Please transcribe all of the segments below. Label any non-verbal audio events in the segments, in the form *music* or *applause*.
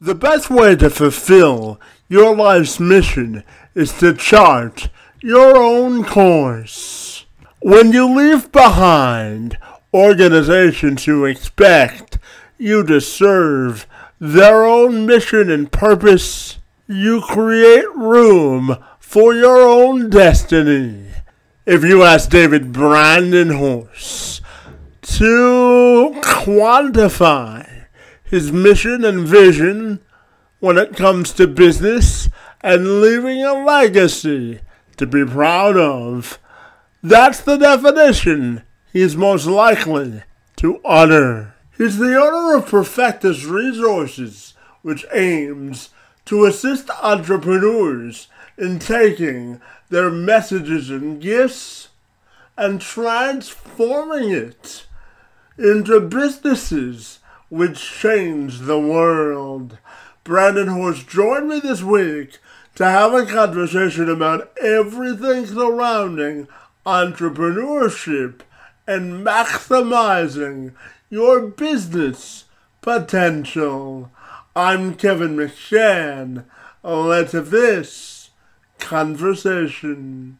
The best way to fulfill your life's mission is to chart your own course. When you leave behind organizations you expect you to serve their own mission and purpose, you create room for your own destiny. If you ask David Brandon Branderhorst to quantify his mission and vision when it comes to business and leaving a legacy to be proud of. That's the definition he's most likely to utter. He's the owner of Profectus Resources, which aims to assist entrepreneurs in taking their messages and gifts and transforming it into businesses which change the world. Branderhorst joined me this week to have a conversation about everything surrounding entrepreneurship and maximizing your business potential. I'm Kevin McShan. Let's have this conversation.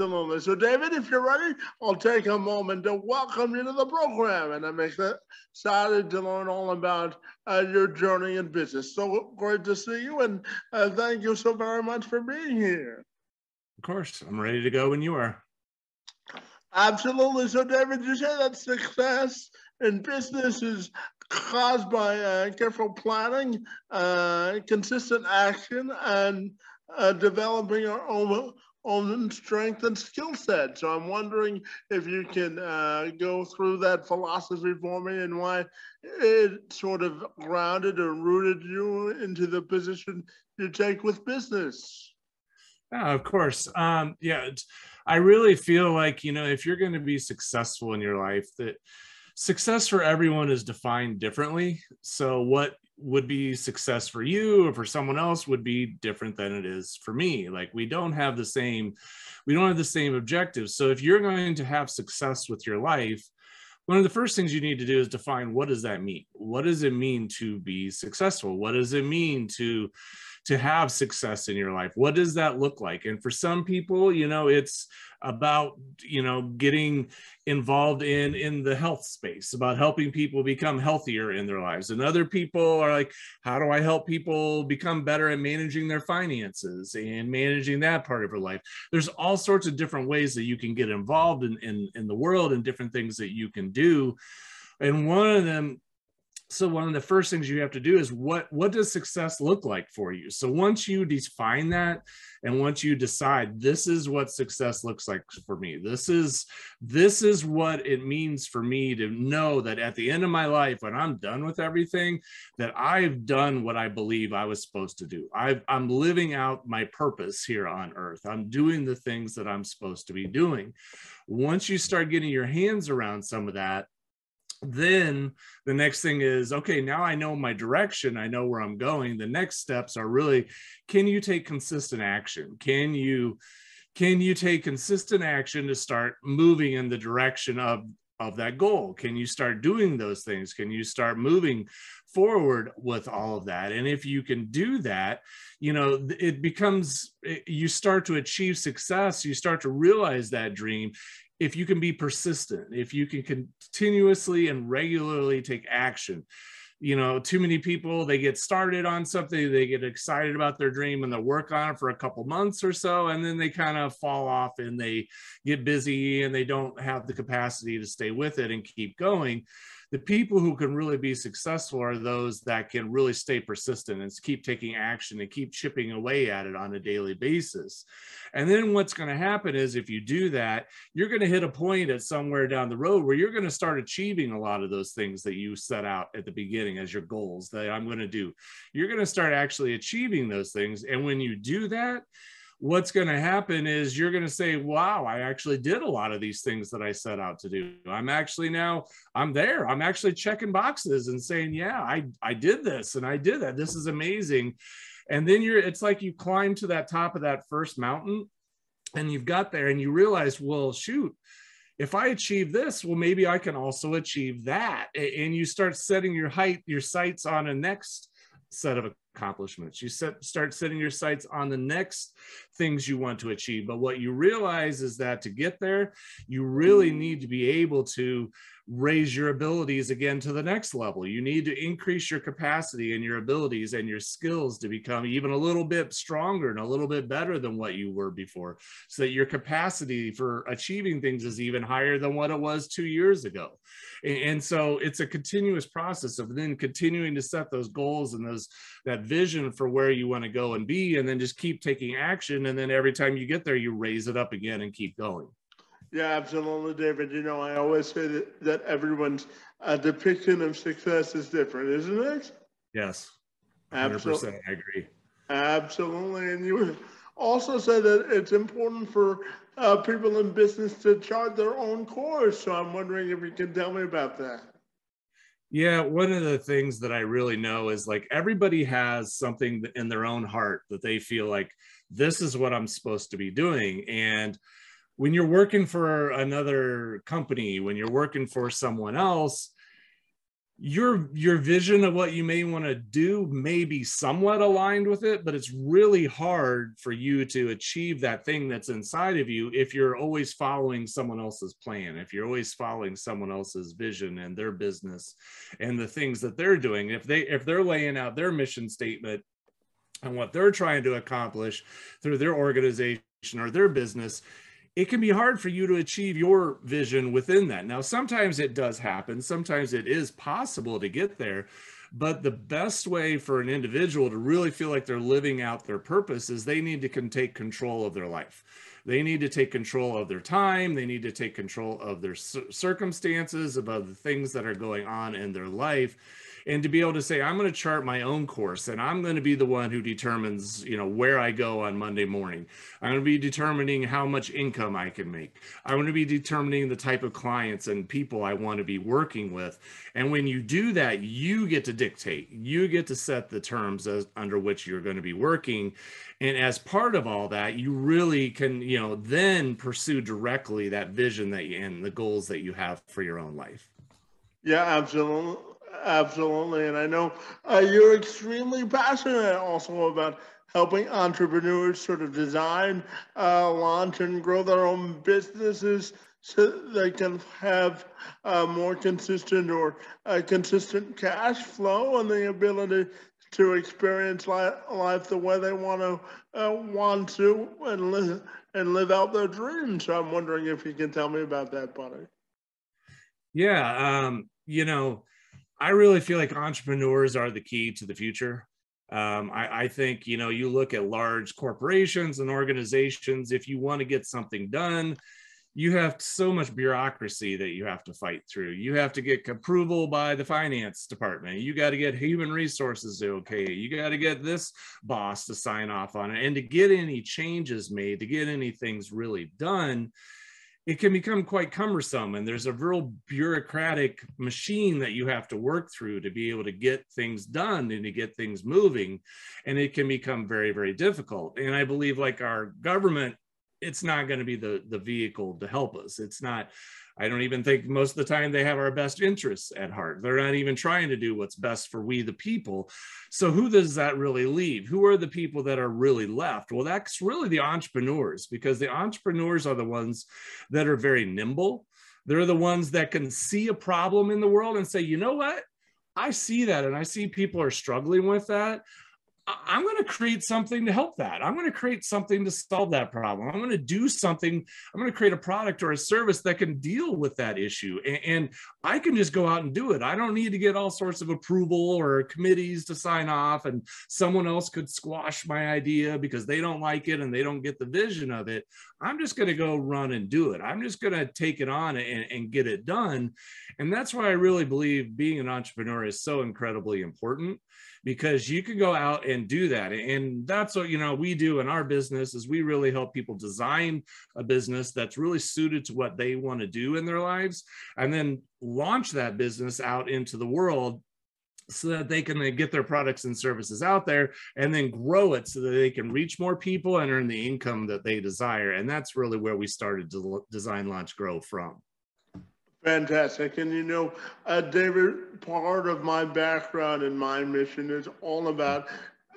Absolutely. So, David, if you're ready, I'll take a moment to welcome you to the program. And I'm excited to learn all about uh, your journey in business. So great to see you. And uh, thank you so very much for being here. Of course. I'm ready to go when you are. Absolutely. So, David, you say that success in business is caused by uh, careful planning, uh, consistent action, and uh, developing our own own strength and skill set. So I'm wondering if you can uh, go through that philosophy for me and why it sort of grounded or rooted you into the position you take with business. Yeah, of course. Um, yeah, I really feel like, you know, if you're going to be successful in your life, that success for everyone is defined differently. So what would be success for you or for someone else would be different than it is for me. Like we don't have the same we don't have the same objectives. So if you're going to have success with your life one of the first things you need to do is define what does that mean? What does it mean to be successful? What does it mean to to have success in your life? What does that look like? And for some people you know it's about you know getting involved in in the health space about helping people become healthier in their lives. And other people are like how do i help people become better at managing their finances and managing that part of their life? There's all sorts of different ways that you can get involved in in, in the world and different things that you can do. And one of them so one of the first things you have to do is what what does success look like for you? So once you define that and once you decide this is what success looks like for me this is this is what it means for me to know that at the end of my life when i'm done with everything that i've done what i believe i was supposed to do. I i'm living out my purpose here on earth. I'm doing the things that i'm supposed to be doing. Once you start getting your hands around some of that then the next thing is okay now i know my direction. I know where i'm going. The next steps are really can you take consistent action? Can you can you take consistent action to start moving in the direction of of that goal? Can you start doing those things? Can you start moving forward with all of that and if you can do that you know it becomes eh, you start to achieve success you start to realize that dream if you can be persistent, if you can continuously and regularly take action. You know, too many people, they get started on something, they get excited about their dream and they work on it for a couple months or so, and then they kind of fall off and they get busy and they don't have the capacity to stay with it and keep going. The people who can really be successful are those that can really stay persistent and keep taking action and keep chipping away at it on a daily basis. And then what's going to happen is if you do that, you're going to hit a point at somewhere down the road where you're going to start achieving a lot of those things that you set out at the beginning as your goals that I'm going to do. You're going to start actually achieving those things. And when you do that, what's going to happen is you're going to say wow i actually did a lot of these things that i set out to do. I'm actually now i'm there. I'm actually checking boxes and saying yeah i i did this and i did that. This is amazing and then you're it's like you climb to that top of that first mountain and you've got there and you realize well shoot if i achieve this well maybe i can also achieve that. And you start setting your height your sights on a next set of accomplishments. You set, start setting your sights on the next things you want to achieve. But what you realize is that to get there, you really mm. need to be able to raise your abilities again to the next level. You need to increase your capacity and your abilities and your skills to become even a little bit stronger and a little bit better than what you were before, so that your capacity for achieving things is even higher than what it was two years ago. And, so it's a continuous process of then continuing to set those goals and those that vision for where you want to go and be, and then just keep taking action. And then every time you get there, you raise it up again and keep going. Yeah, absolutely, David. You know, I always say that, that everyone's uh, depiction of success is different, isn't it? Yes. 100%. Absolutely. I agree. Absolutely. And you also said that it's important for uh, people in business to chart their own course. So I'm wondering if you can tell me about that. Yeah, one of the things that I really know is like everybody has something in their own heart that they feel like this is what I'm supposed to be doing. And when you're working for another company, when you're working for someone else, your your vision of what you may want to do may be somewhat aligned with it but it's really hard for you to achieve that thing that's inside of you if you're always following someone else's plan if you're always following someone else's vision and their business and the things that they're doing. If they if they're laying out their mission statement and what they're trying to accomplish through their organization or their business it can be hard for you to achieve your vision within that. Now, sometimes it does happen, sometimes it is possible to get there. But the best way for an individual to really feel like they're living out their purpose is they need to can take control of their life. They need to take control of their time. They need to take control of their circumstances, about the things that are going on in their life and to be able to say i'm going to chart my own course and i'm going to be the one who determines you know where i go on monday morning. I'm going to be determining how much income i can make. I'm going to be determining the type of clients and people i want to be working with. And when you do that you get to dictate. You get to set the terms as, under which you're going to be working. And as part of all that you really can you know then pursue directly that vision that you and the goals that you have for your own life. Yeah absolutely Absolutely. And I know uh, you're extremely passionate also about helping entrepreneurs sort of design, uh, launch, and grow their own businesses so they can have uh, more consistent or uh, consistent cash flow and the ability to experience life, life the way they want to uh, want to and live and live out their dreams. So I'm wondering if you can tell me about that, buddy. Yeah, um, you know, I really feel like entrepreneurs are the key to the future. Um, I, I, think you know you look at large corporations and organizations. If you want to get something done, you have so much bureaucracy that you have to fight through. You have to get approval by the finance department. You got to get human resources okay. You got to get this boss to sign off on it, and to get any changes made, to get any things really done it can become quite cumbersome and there's a real bureaucratic machine that you have to work through to be able to get things done and to get things moving and it can become very very difficult. And i believe like our government it's not going to be the the vehicle to help us. It's not I don't even think most of the time they have our best interests at heart. They're not even trying to do what's best for we, the people. So, who does that really leave? Who are the people that are really left? Well, that's really the entrepreneurs because the entrepreneurs are the ones that are very nimble. They're the ones that can see a problem in the world and say, you know what? I see that and I see people are struggling with that. I'm going to create something to help that. I'm going to create something to solve that problem. I'm going to do something. I'm going to create a product or a service that can deal with that issue. And, and, I can just go out and do it. I don't need to get all sorts of approval or committees to sign off, and someone else could squash my idea because they don't like it and they don't get the vision of it. I'm just going to go run and do it. I'm just going to take it on and, and get it done. And that's why I really believe being an entrepreneur is so incredibly important because you can go out and do that. And that's what you know we do in our business is we really help people design a business that's really suited to what they want to do in their lives and then launch that business out into the world so that they can get their products and services out there and then grow it so that they can reach more people and earn the income that they desire. And that's really where we started to design launch grow from Fantastic. And you know, uh, David, part of my background and my mission is all about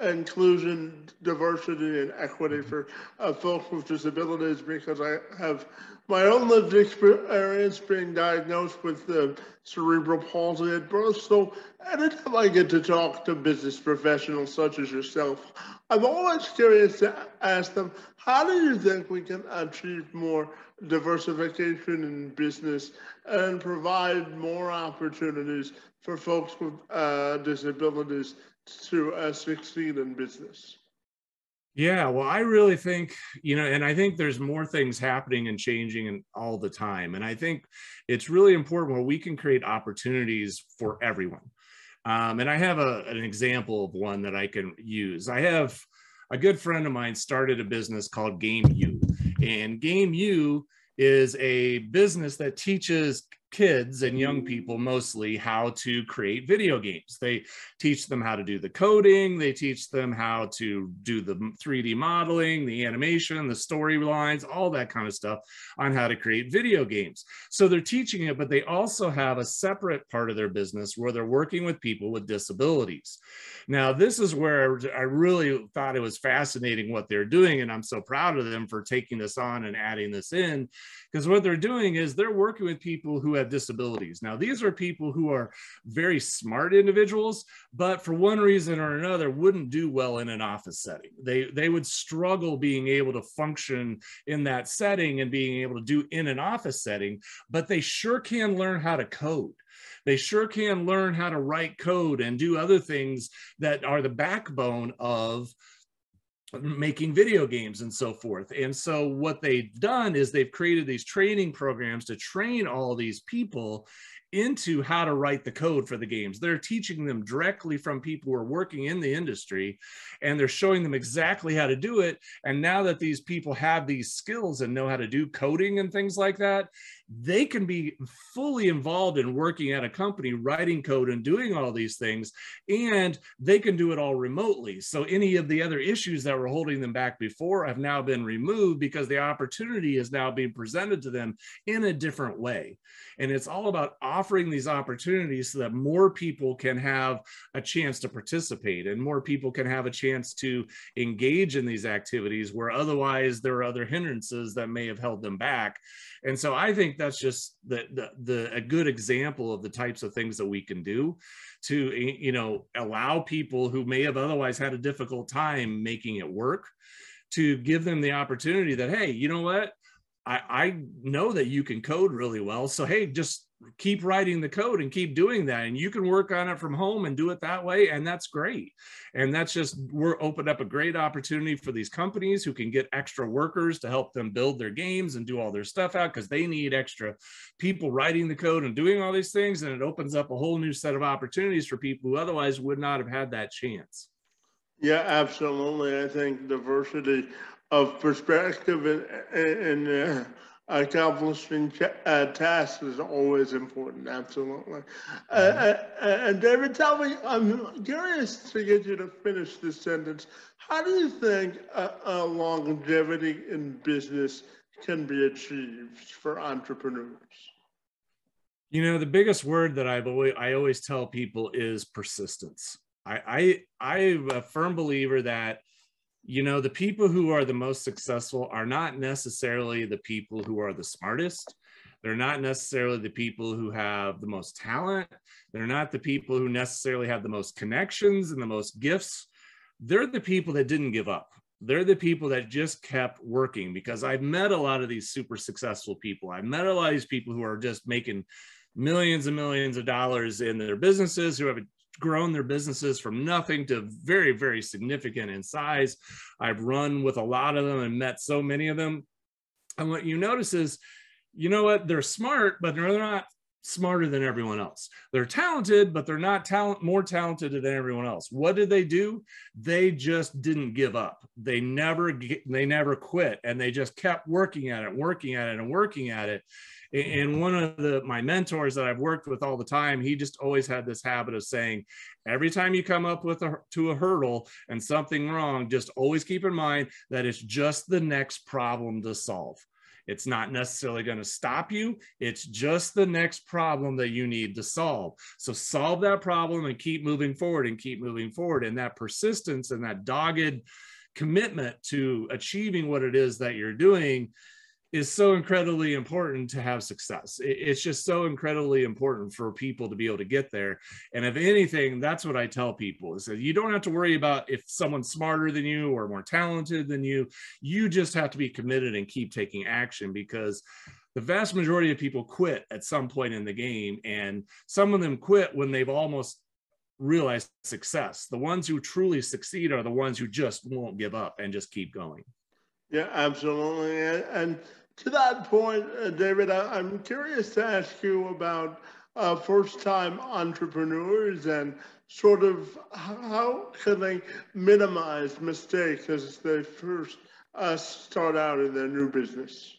inclusion, diversity, and equity for uh, folks with disabilities because I have my own lived experience being diagnosed with uh, cerebral palsy at birth. So anytime I get to talk to business professionals such as yourself, I'm always curious to ask them, how do you think we can achieve more diversification in business and provide more opportunities for folks with uh, disabilities to uh, succeed in business? Yeah, well, I really think, you know, and I think there's more things happening and changing and all the time. And I think it's really important where we can create opportunities for everyone. Um, and I have a, an example of one that I can use. I have a good friend of mine started a business called Game U, and Game U is a business that teaches kids and young people mostly how to create video games. They teach them how to do the coding, they teach them how to do the 3D modeling, the animation, the storylines, all that kind of stuff on how to create video games. So they're teaching it, but they also have a separate part of their business where they're working with people with disabilities. Now, this is where I really thought it was fascinating what they're doing, and I'm so proud of them for taking this on and adding this in because what they're doing is they're working with people who have disabilities. Now, these are people who are very smart individuals, but for one reason or another wouldn't do well in an office setting. They, they would struggle being able to function in that setting and being able to do in an office setting, but they sure can learn how to code they sure can learn how to write code and do other things that are the backbone of making video games and so forth. And so what they've done is they've created these training programs to train all these people into how to write the code for the games. They're teaching them directly from people who are working in the industry and they're showing them exactly how to do it. And now that these people have these skills and know how to do coding and things like that, they can be fully involved in working at a company, writing code and doing all these things, and they can do it all remotely. So any of the other issues that were holding them back before have now been removed because the opportunity is now being presented to them in a different way. And it's all about offering these opportunities so that more people can have a chance to participate and more people can have a chance to engage in these activities where otherwise there are other hindrances that may have held them back. And so I think that's just the, the, the a good example of the types of things that we can do to you know allow people who may have otherwise had a difficult time making it work to give them the opportunity that hey you know what? I, I know that you can code really well. So hey just keep writing the code and keep doing that. And you can work on it from home and do it that way and that's great. And that's just we're opened up a great opportunity for these companies who can get extra workers to help them build their games and do all their stuff out because they need extra people writing the code and doing all these things and it opens up a whole new set of opportunities for people who otherwise would not have had that chance. Yeah absolutely. I think diversity of perspective and, and uh accomplishing uh, tasks is always important, absolutely. Uh, mm-hmm. uh, uh, and David, tell me, I'm curious to get you to finish this sentence. How do you think longevity in business can be achieved for entrepreneurs? You know, the biggest word that I've always, I always tell people is persistence. I, I I'm a firm believer that you know, the people who are the most successful are not necessarily the people who are the smartest. They're not necessarily the people who have the most talent. They're not the people who necessarily have the most connections and the most gifts. they're the people that didn't give up they're the people that just kept working because I've met a lot of these super successful people. I've met a lot of these people who are just making millions and millions of dollars in their businesses, who have grown their businesses from nothing to very, very significant in size. I've run with a lot of them and met so many of them. And what you notice is, you know what, they're smart, but they're not smarter than everyone else. They're talented, but they're not talent more talented than everyone else. What did they do? They just didn't give up. They never they never quit and they just kept working at it, working at it and working at it. And one of the my mentors that I've worked with all the time, he just always had this habit of saying, every time you come up with a to a hurdle and something wrong, just always keep in mind that it's just the next problem to solve. It's not necessarily going to stop you. It's just the next problem that you need to solve. So solve that problem and keep moving forward and keep moving forward. And that persistence and that dogged commitment to achieving what it is that you're doing is so incredibly important to have success. It's just so incredibly important for people to be able to get there. And if anything, that's what I tell people is that you don't have to worry about if someone's smarter than you or more talented than you. You just have to be committed and keep taking action because the vast majority of people quit at some point in the game. And some of them quit when they've almost realized success. The ones who truly succeed are the ones who just won't give up and just keep going. Yeah, absolutely. And, and to that point, uh, David, I, am curious to ask you about uh, first-time entrepreneurs and sort of how can they minimize mistakes as they first uh, start out in their new business?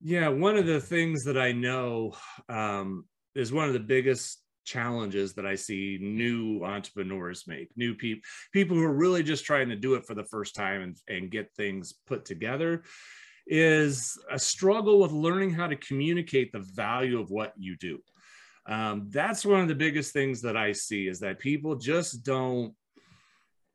Yeah, one of the things that I know um, is one of the biggest challenges that I see new entrepreneurs make, new people, people who are really just trying to do it for the first time and, and get things put together is a struggle with learning how to communicate the value of what you do. Um, that's one of the biggest things that I see is that people just don't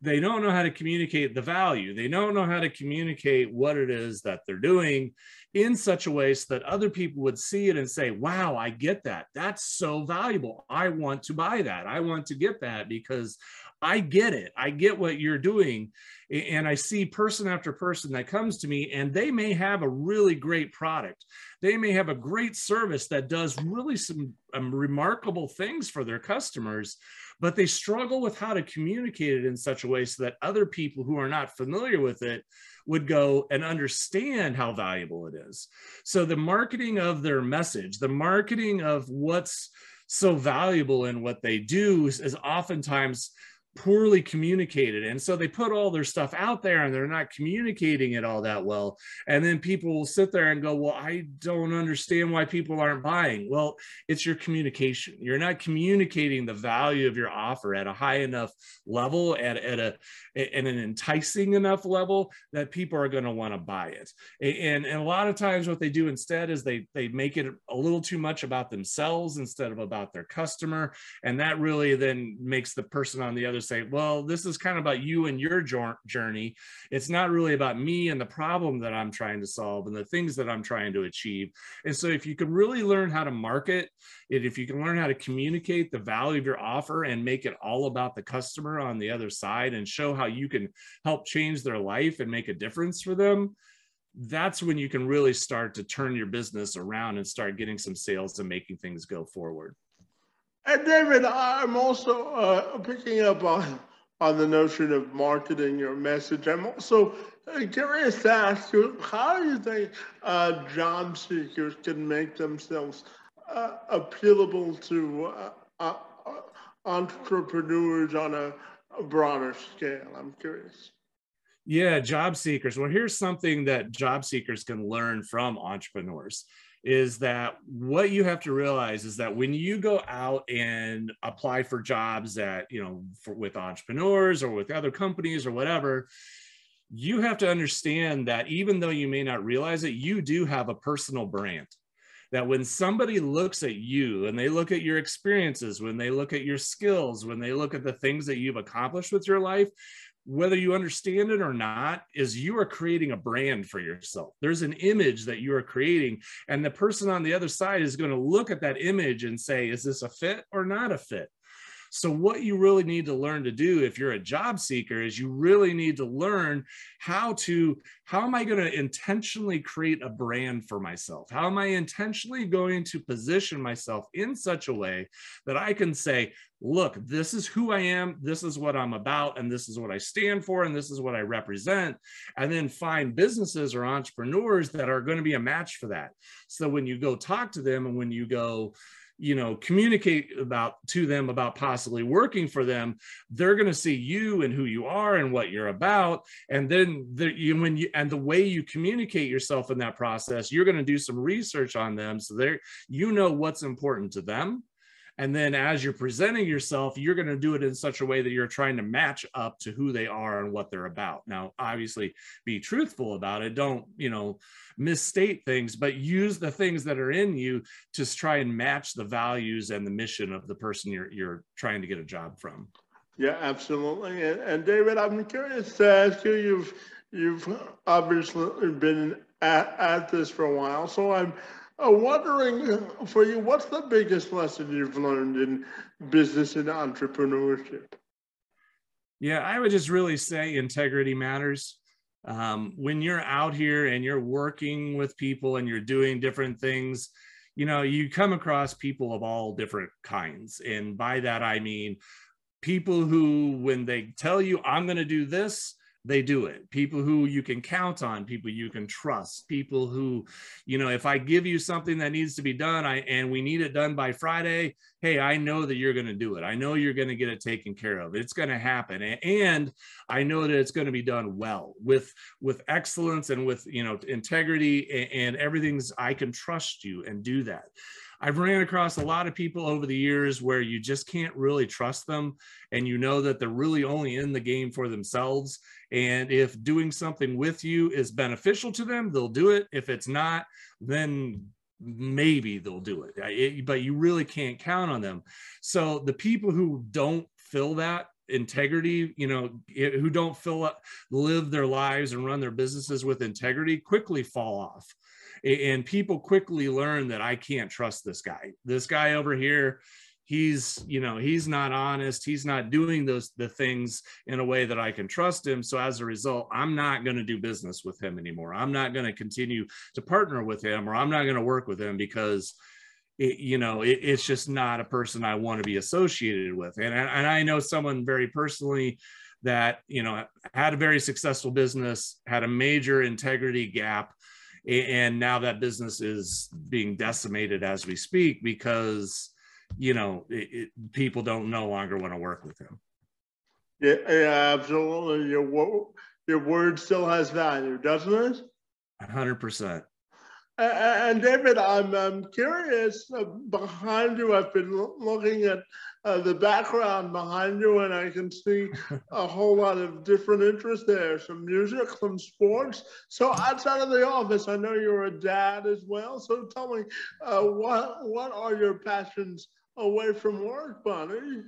they don't know how to communicate the value. They don't know how to communicate what it is that they're doing in such a way so that other people would see it and say, wow, I get that. That's so valuable. I want to buy that. I want to get that because I get it. I get what you're doing. And I see person after person that comes to me, and they may have a really great product. They may have a great service that does really some um, remarkable things for their customers, but they struggle with how to communicate it in such a way so that other people who are not familiar with it would go and understand how valuable it is. So the marketing of their message, the marketing of what's so valuable in what they do is, is oftentimes poorly communicated. And so they put all their stuff out there and they're not communicating it all that well. And then people will sit there and go, Well, I don't understand why people aren't buying. Well, it's your communication. You're not communicating the value of your offer at a high enough level, at, at, a, at an enticing enough level that people are going to want to buy it. And, and a lot of times, what they do instead is they, they make it a little too much about themselves instead of about their customer. And that really then makes the person on the other say, well, this is kind of about you and your journey. It's not really about me and the problem that I'm trying to solve and the things that I'm trying to achieve. And so, if you can really learn how to market it, if you can learn how to communicate the value of your offer and make it all about the customer on the other side and show how you can help change their life and make a difference for them, that's when you can really start to turn your business around and start getting some sales and making things go forward. And David, I'm also uh, picking up on, on the notion of marketing your message. I'm also uh, curious to ask you, how do you think uh, job seekers can make themselves uh, appealable to uh, uh, entrepreneurs on a, a broader scale? I'm curious. Yeah, job seekers. Well, here's something that job seekers can learn from entrepreneurs is that what you have to realize is that when you go out and apply for jobs that you know for, with entrepreneurs or with other companies or whatever you have to understand that even though you may not realize it you do have a personal brand. That when somebody looks at you and they look at your experiences when they look at your skills when they look at the things that you've accomplished with your life whether you understand it or not, is you are creating a brand for yourself. There's an image that you are creating, and the person on the other side is going to look at that image and say, is this a fit or not a fit? So, what you really need to learn to do if you're a job seeker is you really need to learn how to, how am I going to intentionally create a brand for myself? How am I intentionally going to position myself in such a way that I can say, look, this is who I am, this is what I'm about, and this is what I stand for, and this is what I represent. And then find businesses or entrepreneurs that are going to be a match for that. So when you go talk to them and when you go, you know communicate about to them about possibly working for them they're going to see you and who you are and what you're about. And then the, you when you and the way you communicate yourself in that process you're going to do some research on them so they you know what's important to them and then as you're presenting yourself, you're going to do it in such a way that you're trying to match up to who they are and what they're about. Now, obviously, be truthful about it. Don't, you know, misstate things, but use the things that are in you to try and match the values and the mission of the person you're, you're trying to get a job from. Yeah, absolutely. And, and David, I'm curious to ask you, you've, you've obviously been at, at this for a while. So I'm, uh, wondering uh, for you, what's the biggest lesson you've learned in business and entrepreneurship? Yeah, I would just really say integrity matters. Um, when you're out here and you're working with people and you're doing different things, you know, you come across people of all different kinds. And by that, I mean people who, when they tell you, I'm going to do this, they do it. People who you can count on people you can trust people who you know if i give you something that needs to be done i and we need it done by friday hey i know that you're going to do it. I know you're going to get it taken care of. It's going to happen and i know that it's going to be done well. With with excellence and with you know integrity and, and everything's i can trust you and do that I've ran across a lot of people over the years where you just can't really trust them and you know that they're really only in the game for themselves. And if doing something with you is beneficial to them, they'll do it. If it's not, then maybe they'll do it. it but you really can't count on them. So the people who don't fill that integrity you know who don't fill up live their lives and run their businesses with integrity quickly fall off and people quickly learn that I can't trust this guy. This guy over here, he's you know he's not honest. He's not doing those the things in a way that i can trust him. So as a result i'm not going to do business with him anymore. I'm not going to continue to partner with him or i'm not going to work with him because it, you know it, it's just not a person i want to be associated with. And, and i know someone very personally that you know had a very successful business had a major integrity gap and now that business is being decimated as we speak because you know it, it, people don't no longer want to work with him. Yeah, yeah absolutely. Your, your word still has value doesn't it? 100% and David, I'm, I'm curious uh, behind you. I've been looking at uh, the background behind you, and I can see *laughs* a whole lot of different interests there some music, some sports. So, outside of the office, I know you're a dad as well. So, tell me, uh, what, what are your passions away from work, buddy?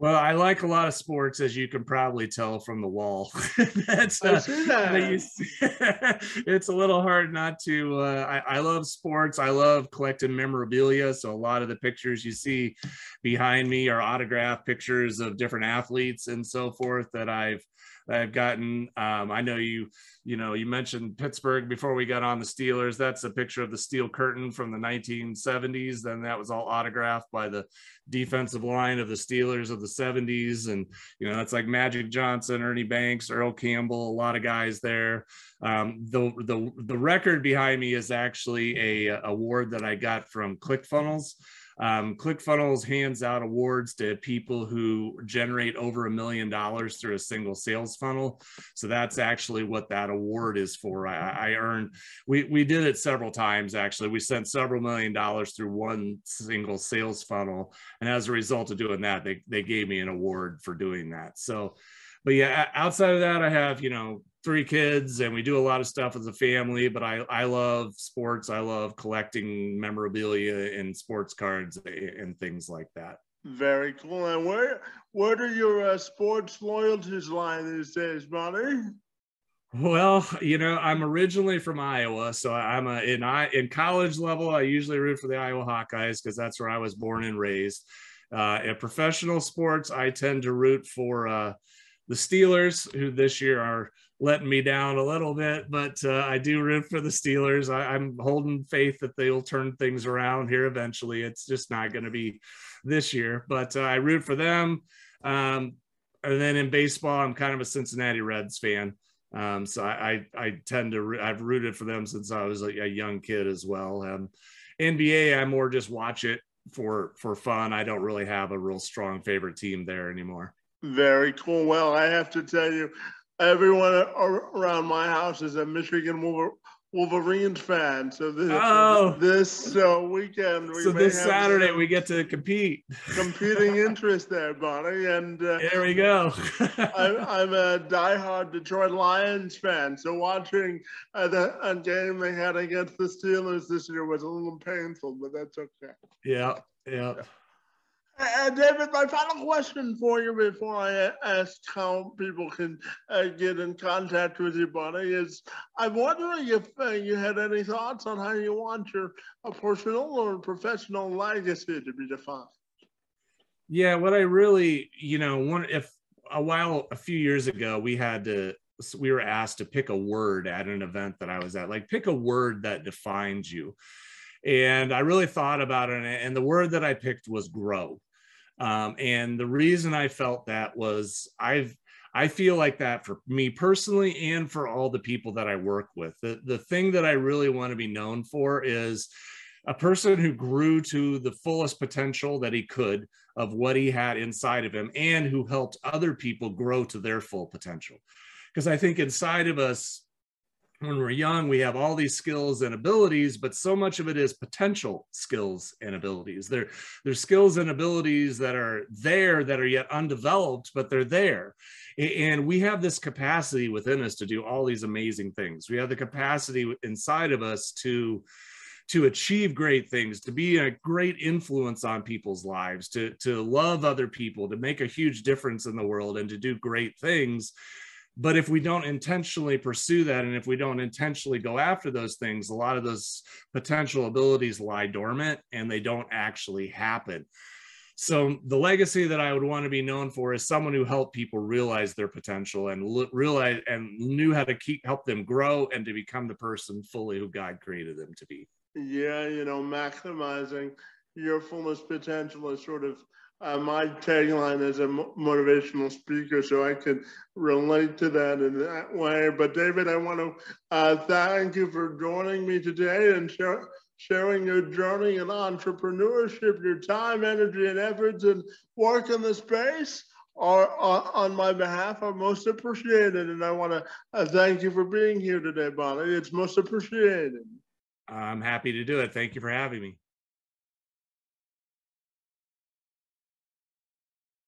Well, I like a lot of sports, as you can probably tell from the wall. *laughs* That's uh, that. *laughs* it's a little hard not to. Uh, I, I, love sports. I love collecting memorabilia. So a lot of the pictures you see behind me are autograph pictures of different athletes and so forth that I've I've gotten. Um, I know you, you know, you mentioned Pittsburgh before we got on the Steelers. That's a picture of the steel curtain from the 1970s. Then that was all autographed by the defensive line of the Steelers of the 70s. And, you know, that's like Magic Johnson, Ernie Banks, Earl Campbell, a lot of guys there. Um, the, the, the record behind me is actually a, a award that I got from ClickFunnels. Um, ClickFunnels hands out awards to people who generate over a million dollars through a single sales funnel. So that's actually what that award is for. I, I earned, we, we did it several times actually. We sent several million dollars through one single sales funnel. And as a result of doing that, they, they gave me an award for doing that. So, but yeah, outside of that, I have, you know, three kids and we do a lot of stuff as a family but i i love sports. I love collecting memorabilia and sports cards and things like that. Very cool. And where where do your uh, sports loyalties lie these days buddy? Well you know i'm originally from iowa so i'm a in i in college level i usually root for the iowa hawkeyes because that's where i was born and raised. Uh, in professional sports, I tend to root for uh, the Steelers, who this year are letting me down a little bit, but uh, I do root for the Steelers. I, am holding faith that they'll turn things around here eventually. It's just not going to be this year, but uh, I root for them. Um, and then in baseball, I'm kind of a Cincinnati Reds fan. Um, so I, I, I tend to I've rooted for them since I was a, a young kid as well. Um, NBA, I more just watch it for for fun. I don't really have a real strong favorite team there anymore. Very cool. Well, I have to tell you, everyone around my house is a Michigan Wolverines fan. So this oh. this uh, weekend, we so this Saturday we get to compete. Competing *laughs* interest there, Bonnie, and uh, there we go. I'm, *laughs* I'm, a diehard Detroit Lions fan, so watching uh, the, a game they had against the Steelers this year was a little painful, but that's okay. Yeah, yeah. Uh, David, my final question for you before I ask how people can uh, get in contact with you, buddy, is I'm wondering if uh, you had any thoughts on how you want your personal or professional legacy to be defined. Yeah, what I really, you know, one if a while, a few years ago, we had to, we were asked to pick a word at an event that I was at, like pick a word that defines you. And I really thought about it, and the word that I picked was grow um, and the reason I felt that was I've I feel like that for me personally and for all the people that I work with. The, the thing that I really want to be known for is a person who grew to the fullest potential that he could of what he had inside of him and who helped other people grow to their full potential. Because I think inside of us, when we're young, we have all these skills and abilities, but so much of it is potential skills and abilities. There, there's skills and abilities that are there that are yet undeveloped, but they're there. And we have this capacity within us to do all these amazing things. We have the capacity inside of us to to achieve great things, to be a great influence on people's lives, to, to love other people, to make a huge difference in the world, and to do great things but if we don't intentionally pursue that and if we don't intentionally go after those things a lot of those potential abilities lie dormant and they don't actually happen. So the legacy that i would want to be known for is someone who helped people realize their potential and l- realize and knew how to keep help them grow and to become the person fully who god created them to be. Yeah you know maximizing your fullest potential is sort of uh, my tagline is a motivational speaker, so I can relate to that in that way. But David, I want to uh, thank you for joining me today and sharing your journey in entrepreneurship, your time, energy, and efforts and work in the space are, are on my behalf are most appreciated. And I want to uh, thank you for being here today, Bonnie. It's most appreciated. I'm happy to do it. Thank you for having me.